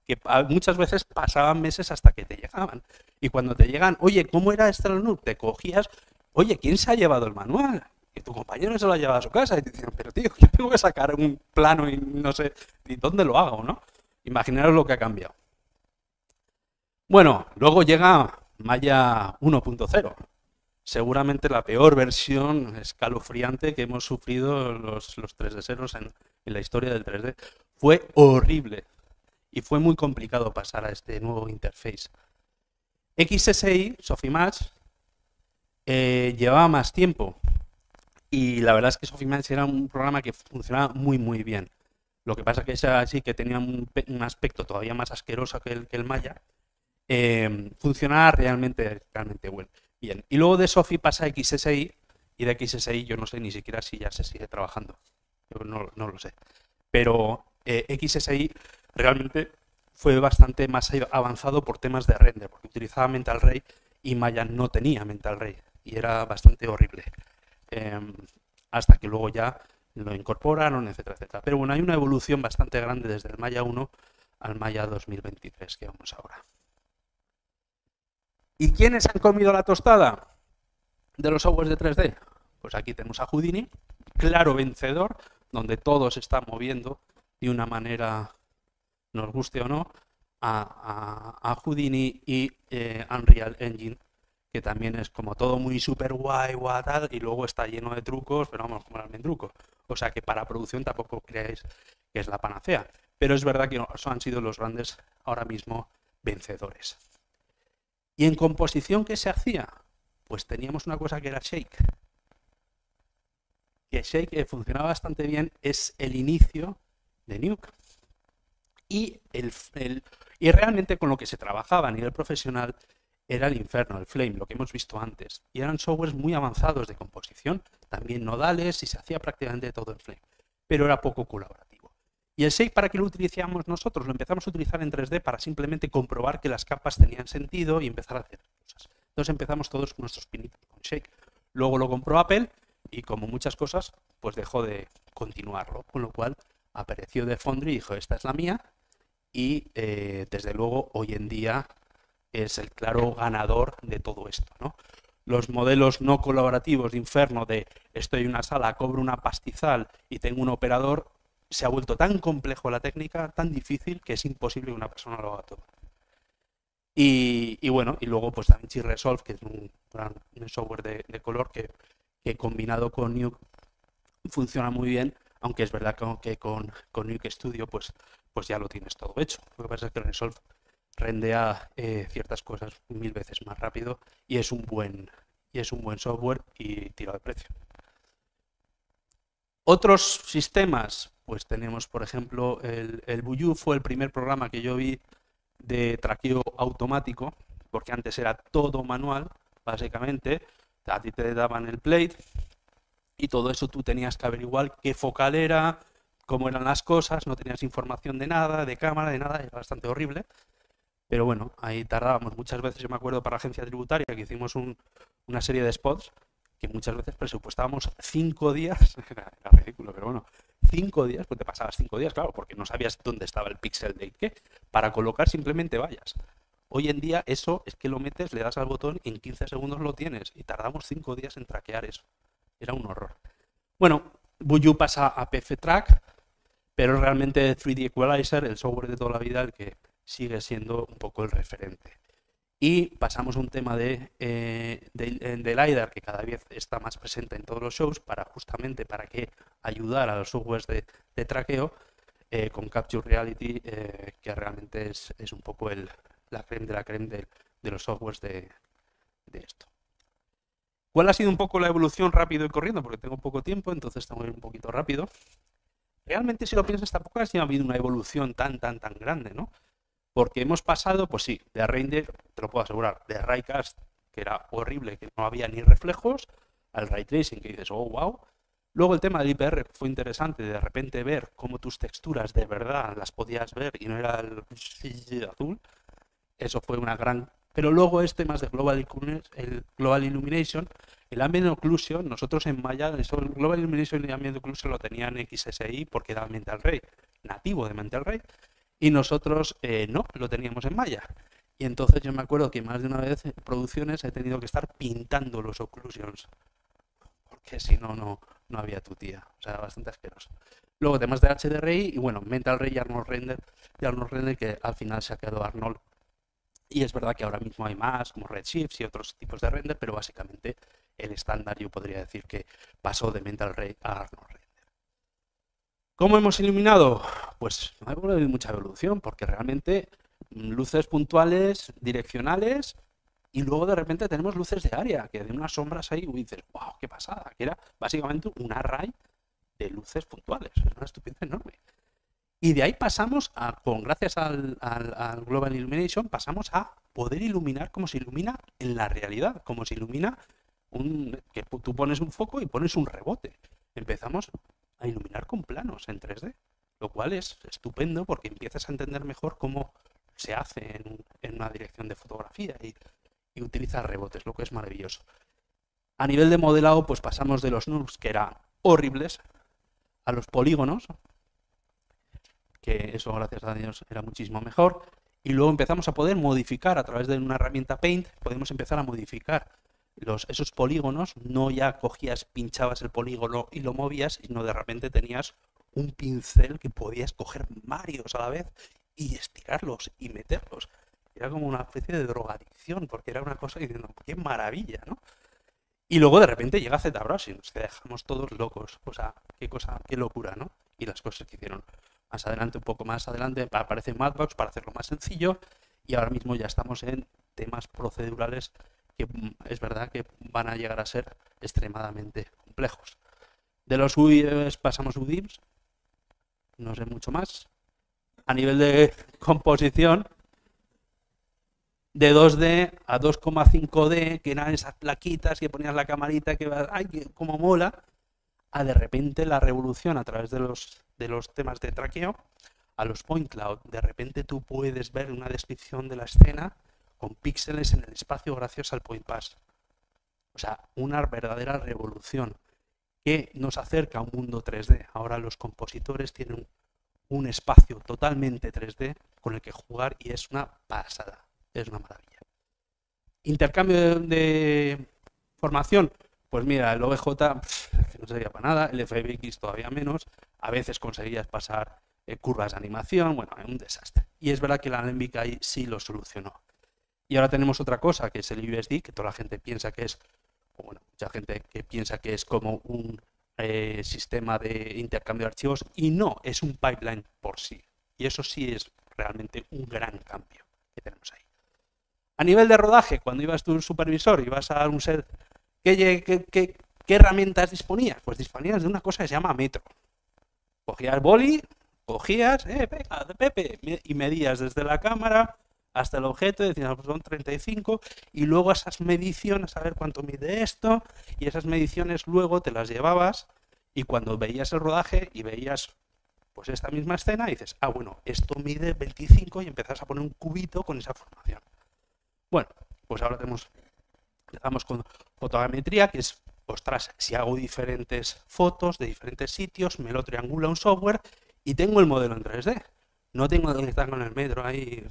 [SPEAKER 2] que muchas veces pasaban meses hasta que te llegaban. Y cuando te llegan, oye, ¿cómo era NUR? Te cogías, oye, ¿quién se ha llevado el manual? Y tu compañero se lo ha llevado a su casa y te dicen, pero tío, yo tengo que sacar un plano y no sé, ¿y dónde lo hago, no? Imaginaros lo que ha cambiado. Bueno, luego llega Maya 1.0. Seguramente la peor versión escalofriante que hemos sufrido los, los 3D ceros en, la historia del 3D. Fue horrible y fue muy complicado pasar a este nuevo interface. XSI, Sofimatch, eh, llevaba más tiempo y la verdad es que Sofimatch era un programa que funcionaba muy muy bien. Lo que pasa es que ese así que tenía un, aspecto todavía más asqueroso que el, que el Maya eh, funcionaba realmente, realmente bueno. bien. Y luego de Sofi pasa a XSI y de XSI yo no sé ni siquiera si ya se sigue trabajando. Yo no, lo sé. Pero eh, XSI realmente fue bastante más avanzado por temas de render, porque utilizaba Mental Ray y Maya no tenía Mental Ray y era bastante horrible. Em, hasta que luego ya lo incorporaron, etcétera, etcétera. Pero bueno, hay una evolución bastante grande desde el Maya 1 al Maya 2023 que vamos ahora. ¿Y quiénes han comido la tostada de los softwares de 3D? Pues aquí tenemos a Houdini, claro vencedor, donde todo se está moviendo de una manera, nos guste o no, a, Houdini y eh, Unreal Engine, que también es como todo muy super guay, guay, tal, y luego está lleno de trucos, pero vamos, como el almendruco. O sea que para producción tampoco creáis que es la panacea. Pero es verdad que han sido los grandes ahora mismo vencedores. ¿Y en composición qué se hacía? Pues teníamos una cosa que era Shake. Que Shake funcionaba bastante bien, es el inicio de Nuke. Y, el, y realmente con lo que se trabajaba a nivel profesional era el Inferno, el Flame, lo que hemos visto antes. Y eran softwares muy avanzados de composición, también nodales y se hacía prácticamente todo en Flame. Pero era poco colaborativo. ¿Y el Shake para qué lo utilizamos nosotros? Lo empezamos a utilizar en 3D para simplemente comprobar que las capas tenían sentido y empezar a hacer cosas. Entonces empezamos todos con nuestros pinitos con Shake. Luego lo compró Apple y como muchas cosas, pues dejó de continuarlo. Con lo cual apareció de Foundry y dijo, esta es la mía. Y eh, desde luego hoy en día es el claro ganador de todo esto. ¿no? Los modelos no colaborativos de Inferno de estoy en una sala, cobro una pastizal y tengo un operador, se ha vuelto tan complejo la técnica, tan difícil, que es imposible que una persona lo haga todo. Y, bueno, y luego pues DaVinci Resolve, que es un software de, color que, combinado con Nuke funciona muy bien, aunque es verdad que con, con Nuke Studio pues, pues ya lo tienes todo hecho. Lo que pasa es que Resolve rendea eh, ciertas cosas mil veces más rápido y es un buen y es un buen software y tiro de precio. Otros sistemas, pues tenemos por ejemplo el, el Buyu fue el primer programa que yo vi de traqueo automático, porque antes era todo manual, básicamente, a ti te daban el plate y todo eso tú tenías que averiguar qué focal era, cómo eran las cosas, no tenías información de nada, de cámara, de nada, es bastante horrible. Pero bueno, ahí tardábamos muchas veces, yo me acuerdo para la agencia tributaria que hicimos una serie de spots que muchas veces presupuestábamos cinco días, <laughs> era, ridículo, pero bueno, cinco días, pues te pasabas cinco días, claro, porque no sabías dónde estaba el pixel de qué, para colocar simplemente vallas. Hoy en día eso es que lo metes, le das al botón y en 15 segundos lo tienes y tardamos cinco días en traquear eso. Era un horror. Bueno, Buju pasa a PF Track, pero realmente 3D Equalizer, el software de toda la vida, el que sigue siendo un poco el referente. Y pasamos a un tema de, eh, de, LiDAR que cada vez está más presente en todos los shows para justamente para que ayudar a los softwares de, de traqueo eh, con Capture Reality, eh, que realmente es, es, un poco el, la creme de la creme de, de los softwares de, de, esto. ¿Cuál ha sido un poco la evolución rápido y corriendo? Porque tengo poco tiempo, entonces tengo que ir un poquito rápido. Realmente, si lo piensas, tampoco ha habido una evolución tan, tan, tan grande, ¿no? Porque hemos pasado, pues sí, de render, te lo puedo asegurar, de Raycast, que era horrible, que no había ni reflejos, al ray tracing, que dices, oh, wow. Luego el tema del IPR fue interesante, de repente ver cómo tus texturas de verdad las podías ver y no era el azul. Eso fue una gran... Pero luego este más de Global, el Global Illumination, el Ambient Occlusion, nosotros en Maya, el Global Illumination y Ambient Occlusion lo tenían XSI porque era Mental Ray, nativo de Mental Ray y nosotros eh, no, lo teníamos en malla. Y entonces yo me acuerdo que más de una vez en producciones he tenido que estar pintando los occlusions, porque si no, no, no había tu tía. O sea, bastante asqueroso. Luego temas de HDRI y bueno, Mental Ray y Arnold Render, y Arnold Render que al final se ha quedado Arnold. Y es verdad que ahora mismo hay más, como Redshift y otros tipos de render, pero básicamente el estándar yo podría decir que pasó de Mental Ray a Arnold Render. ¿Cómo hemos iluminado? Pues no ha habido mucha evolución, porque realmente mm, luces puntuales, direccionales, y luego de repente tenemos luces de área, que de unas sombras ahí, y dices, wow, qué pasada, que era básicamente un array de luces puntuales, es una estupidez enorme. Y de ahí pasamos a, con gracias al, Global Illumination, pasamos a poder iluminar como se ilumina en la realidad, como se ilumina un, que tú pones un foco y pones un rebote. Empezamos a iluminar con planos en 3D, lo cual es estupendo porque empiezas a entender mejor cómo se hace en, una dirección de fotografía y, y rebotes, lo que es maravilloso. A nivel de modelado, pues pasamos de los NURBS, que eran horribles, a los polígonos, que eso gracias a Dios era muchísimo mejor, y luego empezamos a poder modificar a través de una herramienta Paint, podemos empezar a modificar los, esos polígonos, no ya cogías, pinchabas el polígono y lo movías, sino de repente tenías un pincel que podías coger varios a la vez y estirarlos y meterlos. Era como una especie de drogadicción, porque era una cosa diciendo, qué maravilla, ¿no? Y luego de repente llega ZBrush y nos dejamos todos locos. O sea, qué cosa, qué locura, ¿no? Y las cosas que hicieron. Más adelante, un poco más adelante, aparece Madbox para hacerlo más sencillo. Y ahora mismo ya estamos en temas procedurales mm, es verdad que van a llegar a ser extremadamente complejos. De los UIs pasamos UDIMs, no sé mucho más. A nivel de <laughs> composición, de 2D a 2,5D, que eran esas plaquitas que ponías la camarita que ay, como mola, a de repente la revolución a través de los, de los temas de traqueo, a los point cloud. De repente tú puedes ver una descripción de la escena con píxeles en el espacio gracias al point pass. O sea, una verdadera revolución que nos acerca a un mundo 3D. Ahora los compositores tienen un espacio totalmente 3D con el que jugar y es una pasada, es una maravilla. Intercambio de, formación, pues mira, el OBJ no servía para nada, el FBX todavía menos, a veces conseguías pasar eh, curvas de animación, bueno, un desastre. Y es verdad que la Alembic ahí sí lo solucionó. Y ahora tenemos otra cosa, que es el USD, que toda la gente piensa que es bueno, mucha gente que piensa que es como un eh, sistema de intercambio de archivos y no, es un pipeline por sí. Y eso sí es realmente un gran cambio que tenemos ahí. A nivel de rodaje, cuando ibas tú supervisor y vas a un set, ¿qué, qué, herramientas disponías? Pues disponías de una cosa que se llama metro. Cogías boli, cogías, eh, Pepe, y medías desde la cámara hasta el objeto, decíamos, pues son 35, y luego esas mediciones, a ver cuánto mide esto, y esas mediciones luego te las llevabas, y cuando veías el rodaje y veías pues esta misma escena, dices, ah, bueno, esto mide 25 y empezás a poner un cubito con esa formación. Bueno, pues ahora tenemos, empezamos con fotogrametría, que es, ostras, si hago diferentes fotos de diferentes sitios, me lo triangula un software y tengo el modelo en 3D. No tengo que estar con el metro ahí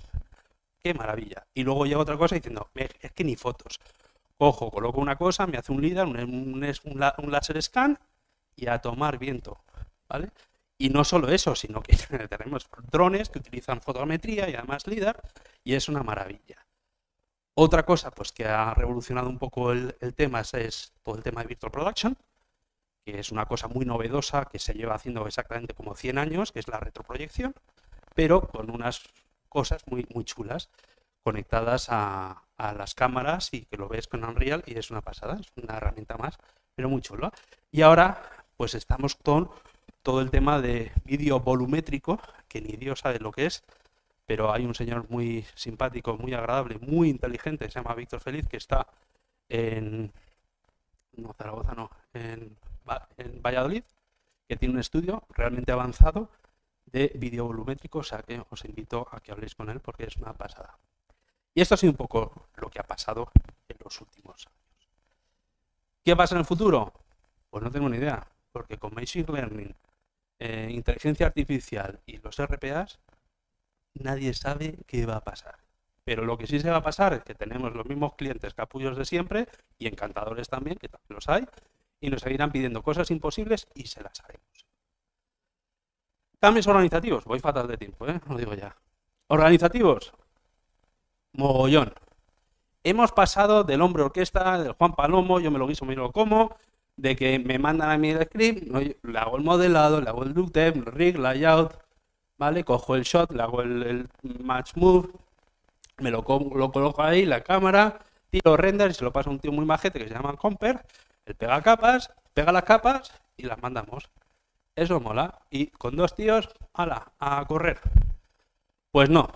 [SPEAKER 2] qué maravilla. Y luego llega otra cosa diciendo, es que ni fotos. Cojo, coloco una cosa, me hace un LIDAR, un, un, láser scan y a tomar viento. ¿vale? Y no solo eso, sino que <laughs> tenemos drones que utilizan fotometría y además LIDAR y es una maravilla. Otra cosa pues, que ha revolucionado un poco el, el tema es, es, todo el tema de Virtual Production, que es una cosa muy novedosa que se lleva haciendo exactamente como 100 años, que es la retroproyección, pero con unas cosas muy, muy chulas conectadas a, las cámaras y que lo ves con Unreal y es una pasada, es una herramienta más, pero muy chula. Y ahora pues estamos con todo el tema de vídeo volumétrico, que ni Dios sabe lo que es, pero hay un señor muy simpático, muy agradable, muy inteligente, se llama Víctor Feliz, que está en, no, Zaragoza no, en, en Valladolid, que tiene un estudio realmente avanzado de vídeo volumétrico, o sea que os invito a que habléis con él porque es una pasada. Y esto ha sido un poco lo que ha pasado en los últimos años. ¿Qué pasa en el futuro? Pues no tengo ni idea, porque con Machine Learning, eh, inteligencia artificial y los RPAs, nadie sabe qué va a pasar. Pero lo que sí se va a pasar es que tenemos los mismos clientes capullos de siempre y encantadores también, que también los hay, y nos seguirán pidiendo cosas imposibles y se las haremos. Cambios organizativos. Voy fatal de tiempo, ¿eh? Lo digo ya. Organizativos. Mogollón. Hemos pasado del hombre orquesta, del Juan Palomo, yo me lo guiso, me lo como, de que me mandan a mí el script, le hago el modelado, le hago el look el rig, layout, ¿vale? Cojo el shot, le hago el, match move, me lo, lo, coloco ahí, la cámara, tiro render y se lo pasa a un tío muy majete que se llama Comper, él pega capas, pega las capas y las mandamos. Eso mola. Y con dos tíos, ala, a correr. Pues no.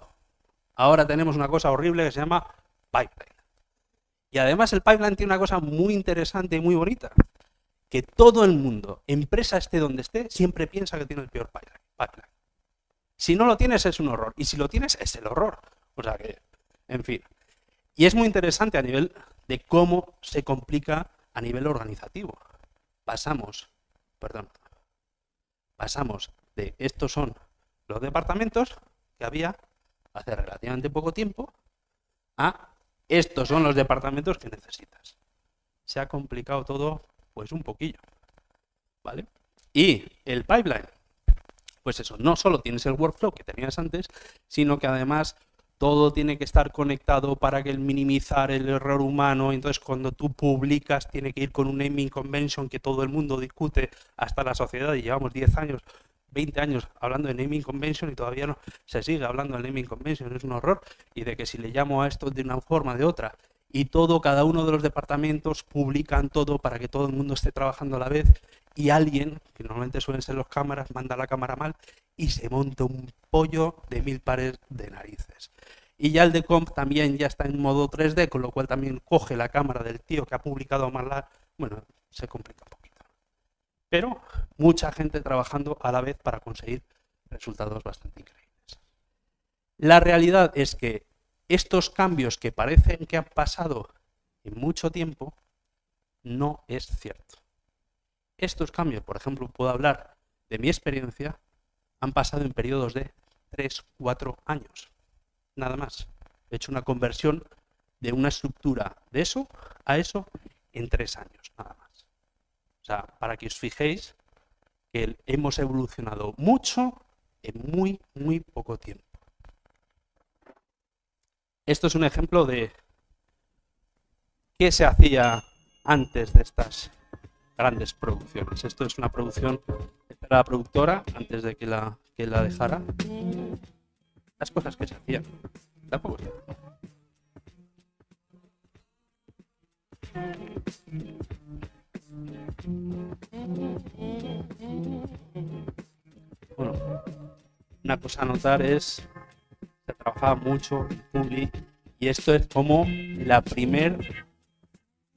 [SPEAKER 2] Ahora tenemos una cosa horrible que se llama pipeline. Y además el pipeline tiene una cosa muy interesante y muy bonita. Que todo el mundo, empresa esté donde esté, siempre piensa que tiene el peor pipeline. Si no lo tienes es un horror. Y si lo tienes es el horror. O sea que, en fin. Y es muy interesante a nivel de cómo se complica a nivel organizativo. Pasamos, perdón, pasamos de estos son los departamentos que había hace relativamente poco tiempo a estos son los departamentos que necesitas. Se ha complicado todo pues un poquillo. ¿Vale? Y el pipeline, pues eso, no solo tienes el workflow que tenías antes, sino que además todo tiene que estar conectado para que el minimizar el error humano, entonces cuando tú publicas tiene que ir con un naming convention que todo el mundo discute hasta la sociedad. Y llevamos 10 años 20 años hablando de naming convention y todavía no se sigue hablando del naming convention, es un horror, y de que si le llamo a esto de una forma o de otra, y todo, cada uno de los departamentos publican todo para que todo el mundo esté trabajando a la vez, y alguien, que normalmente suelen ser los cámaras, manda la cámara mal y se monta un pollo de mil pares de narices. Y ya el de comp también ya está en modo 3D, con lo cual también coge la cámara del tío que ha publicado mal la... Bueno, se complica un poco pero mucha gente trabajando a la vez para conseguir resultados bastante increíbles. La realidad es que estos cambios que parecen que han pasado en mucho tiempo, no es cierto. Estos cambios, por ejemplo, puedo hablar de mi experiencia, han pasado en periodos de 3, 4 años. Nada más. He hecho una conversión de una estructura de eso a eso en 3 años, nada más. O sea, para que os fijéis que hemos evolucionado mucho en muy, muy poco tiempo. Esto es un ejemplo de qué se hacía antes de estas grandes producciones. Esto es una producción de la productora antes de que la, que la dejara. Las cosas que se hacían. Tampoco bueno, una cosa a notar es se trabajaba mucho en Publi y esto es como la primer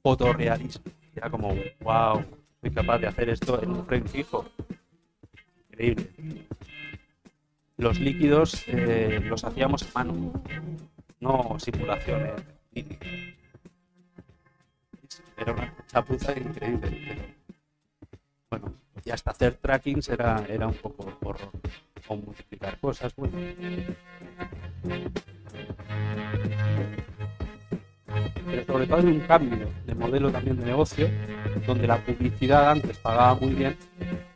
[SPEAKER 2] fotorrealismo. Era como, wow, soy capaz de hacer esto en un frame fijo. Increíble. Los líquidos eh, los hacíamos a mano, no simulaciones. Era una chapuza increíble. Bueno, y hasta hacer trackings era, era un poco por multiplicar cosas. Bueno. Pero sobre todo hay un cambio de modelo también de negocio, donde la publicidad antes pagaba muy bien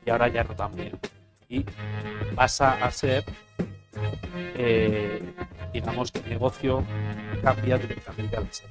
[SPEAKER 2] y ahora ya no tan bien. Y pasa a ser, eh, digamos, que el negocio cambia directamente al ser.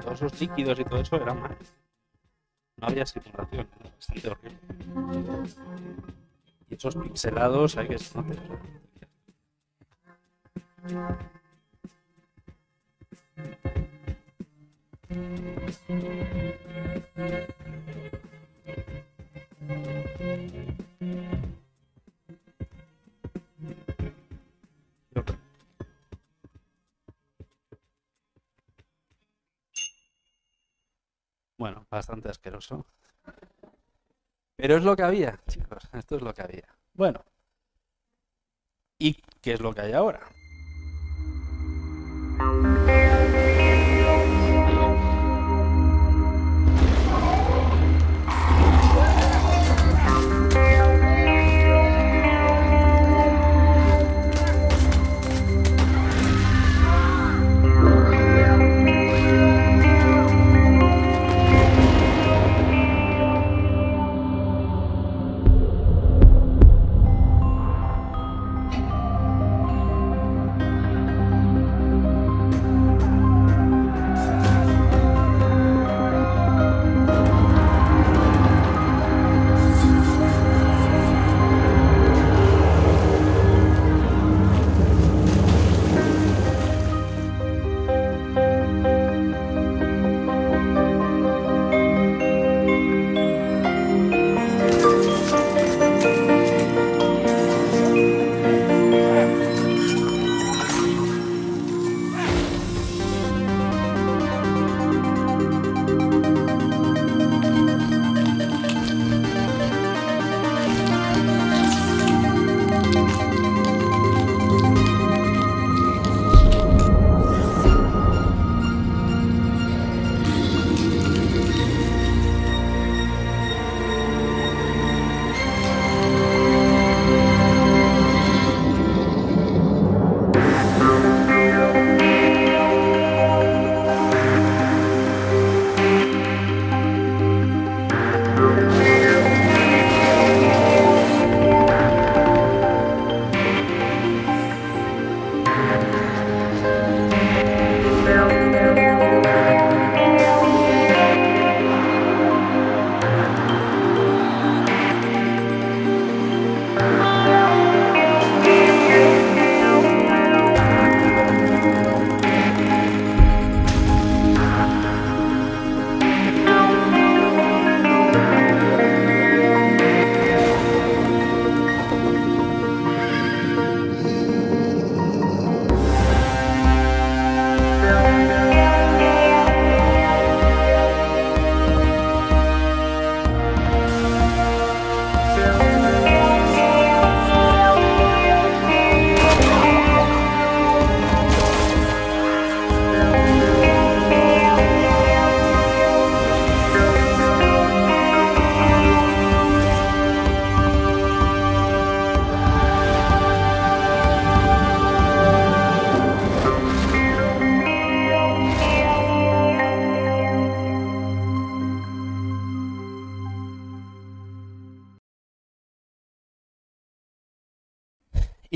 [SPEAKER 2] Todos esos líquidos y todo eso eran mal. No había simulación, era bastante horrible. Y esos pixelados hay que no bastante asqueroso. Pero es lo que había, chicos. Esto es lo que había. Bueno. ¿Y qué es lo que hay ahora?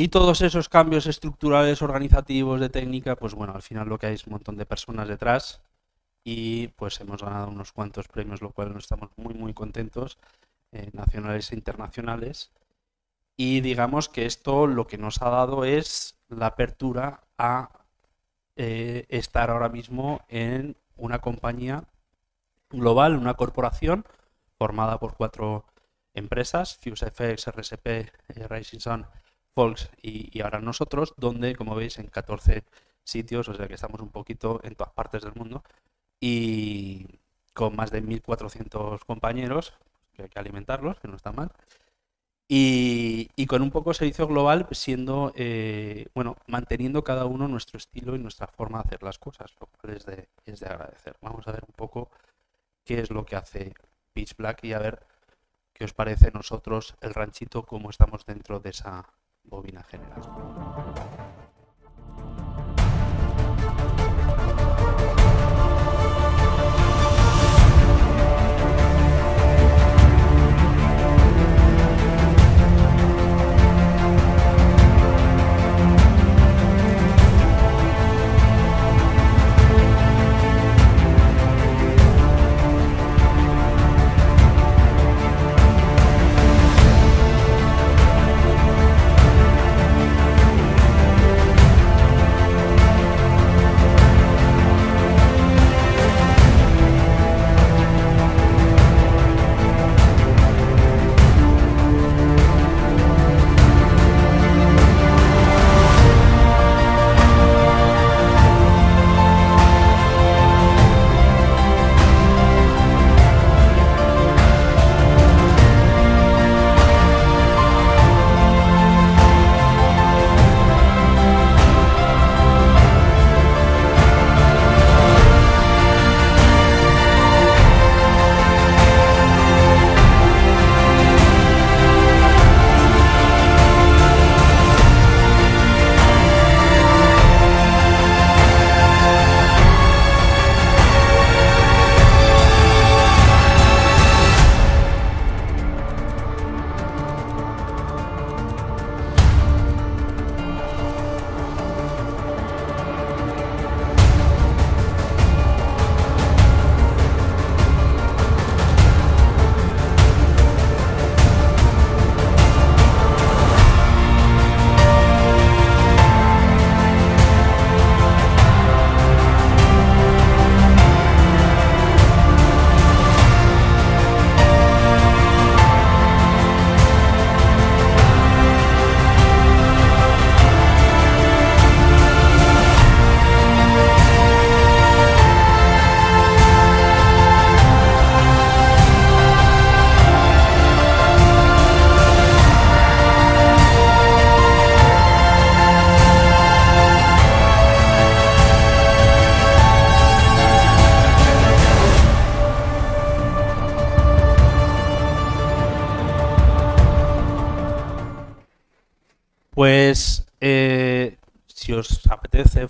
[SPEAKER 2] Y todos esos cambios estructurales, organizativos, de técnica, pues bueno, al final lo que hay es un montón de personas detrás y pues hemos ganado unos cuantos premios, lo cual nos estamos muy, muy contentos, eh, nacionales e internacionales. Y digamos que esto lo que nos ha dado es la apertura a eh, estar ahora mismo en una compañía global, una corporación formada por cuatro empresas, FuseFX, RSP, eh, Racing Sun, Volks y, ahora nosotros, donde, como veis, en 14 sitios, o sea que estamos un poquito en todas partes del mundo, y con más de 1.400 compañeros, que hay que alimentarlos, que no está mal, y, con un poco servicio global siendo, eh, bueno, manteniendo cada uno nuestro estilo y nuestra forma de hacer las cosas, lo cual es de, es de agradecer. Vamos a ver un poco qué es lo que hace Pitch Black y a ver qué os parece nosotros el ranchito, cómo estamos dentro de esa bobina general.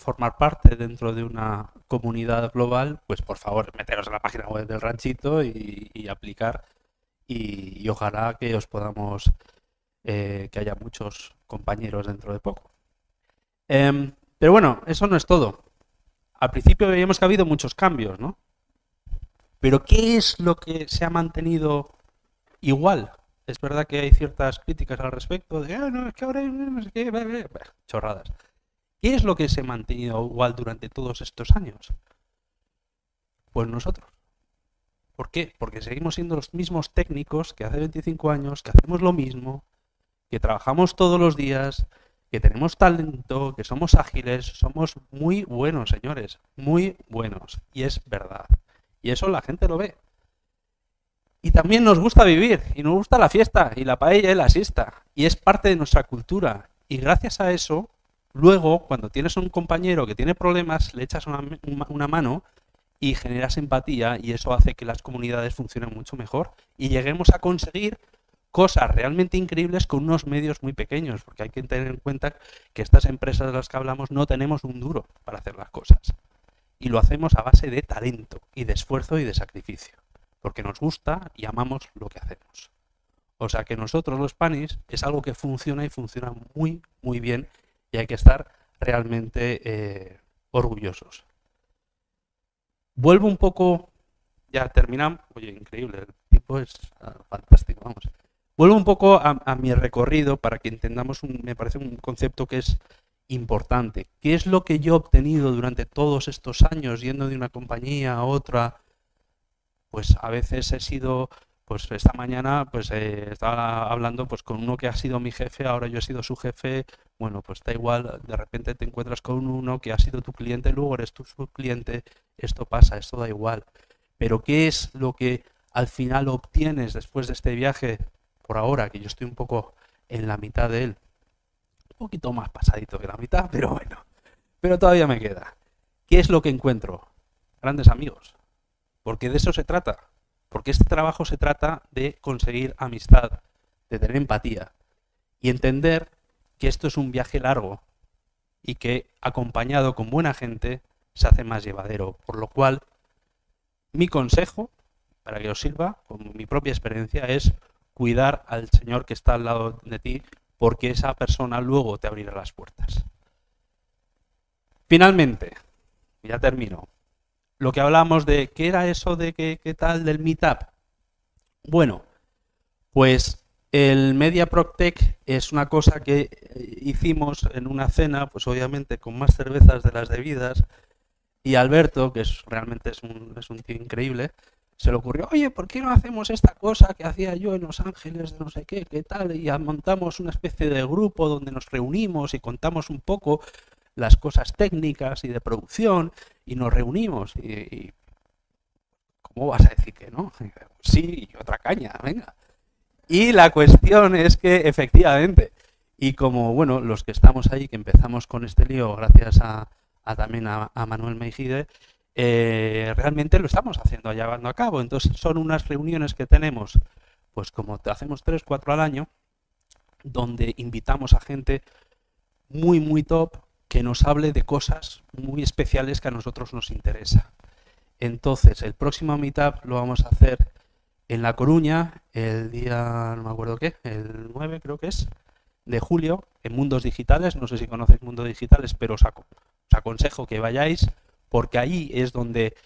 [SPEAKER 2] Formar parte dentro de una comunidad global, pues por favor meteros en la página web del ranchito y, aplicar y, ojalá que os podamos, eh, que haya muchos compañeros dentro de poco. Em, pero bueno, eso no es todo. Al principio veíamos que ha habido muchos cambios, ¿no? Pero ¿qué es lo que se ha mantenido igual? es verdad que hay ciertas críticas al respecto de, ah, no, es que ahora qué, chorradas. ¿Qué es lo que se ha mantenido igual durante todos estos años? Pues nosotros. ¿Por qué? Porque seguimos siendo los mismos técnicos que hace 25 años, que hacemos lo mismo, que trabajamos todos los días, que tenemos talento, que somos ágiles, somos muy buenos, señores, muy buenos. Y es verdad. Y eso la gente lo ve. Y también nos gusta vivir, y nos gusta la fiesta, y la paella y la siesta, y es parte de nuestra cultura. Y gracias a eso, luego, cuando tienes un compañero que tiene problemas, le echas una, mano y generas empatía, y eso hace que las comunidades funcionen mucho mejor y lleguemos a conseguir cosas realmente increíbles con unos medios muy pequeños, porque hay que tener en cuenta que estas empresas de las que hablamos no tenemos un duro para hacer las cosas. Y lo hacemos a base de talento y de esfuerzo y de sacrificio porque nos gusta y amamos lo que hacemos. O sea que nosotros los panis es algo que funciona y funciona muy, muy bien y hay que estar realmente eh, orgullosos. Vuelvo un poco, ya terminamos, oye, increíble, el tipo es ah, fantástico, vamos. Vuelvo un poco a, mi recorrido para que entendamos, me parece un concepto que es importante. ¿Qué es lo que yo he obtenido durante todos estos años yendo de una compañía a otra? Pues a veces he sido pues esta mañana pues eh, estaba hablando pues con uno que ha sido mi jefe, ahora yo he sido su jefe, bueno, pues da igual, de repente te encuentras con uno que ha sido tu cliente, luego eres tú su cliente, esto pasa, esto da igual. Pero ¿qué es lo que al final obtienes después de este viaje por ahora, que yo estoy un poco en la mitad de él? Un poquito más pasadito que la mitad, <laughs> pero bueno, pero todavía me queda. ¿Qué es lo que encuentro? Grandes amigos, porque de eso se trata porque este trabajo se trata de conseguir amistad, de tener empatía y entender que esto es un viaje largo y que acompañado con buena gente se hace más llevadero. Por lo cual, mi consejo, para que os sirva, con mi propia experiencia, es cuidar al Señor que está al lado de ti, porque esa persona luego te abrirá las puertas. Finalmente, ya termino, lo que hablamos de qué era eso de qué, tal del meetup. Bueno, pues el Media Proctec es una cosa que eh, hicimos en una cena, pues obviamente con más cervezas de las debidas, y Alberto, que es, realmente es un, es un tío increíble, se le ocurrió, oye, ¿por qué no hacemos esta cosa que hacía yo en Los Ángeles de no sé qué, qué tal? Y montamos una especie de grupo donde nos reunimos y contamos un poco las cosas técnicas y de producción y nos reunimos y, ¿cómo vas a decir que no? <laughs> Sí, y otra caña, venga. Y la cuestión es que efectivamente, y como bueno, los que estamos ahí, que empezamos con este lío gracias a, también a, Manuel Meijide, eh, realmente lo estamos haciendo, llevando a cabo. Entonces son unas reuniones que tenemos, pues como hacemos tres, cuatro al año, donde invitamos a gente muy, muy top, que nos hable de cosas muy especiales que a nosotros nos interesa. Entonces, el próximo meetup lo vamos a hacer en La Coruña, el día, no me acuerdo qué, el 9 creo que es, de julio, en Mundos Digitales. No sé si conocéis Mundos Digitales, pero os, aconsejo que vayáis, porque ahí es donde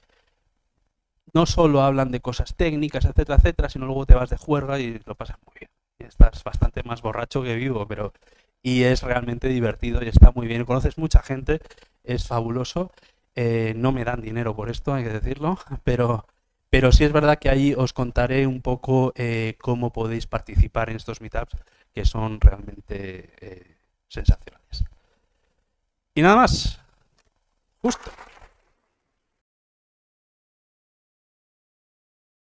[SPEAKER 2] no solo hablan de cosas técnicas, etcétera, etcétera, sino luego te vas de juerga y lo pasas muy bien. estás bastante más borracho que vivo, pero y es realmente divertido y está muy bien. Conoces mucha gente, es fabuloso. Eh, no me dan dinero por esto, hay que decirlo, <laughs> pero, pero sí es verdad que ahí os contaré un poco eh, cómo podéis participar en estos meetups que son realmente eh, sensacionales. Y nada más, justo.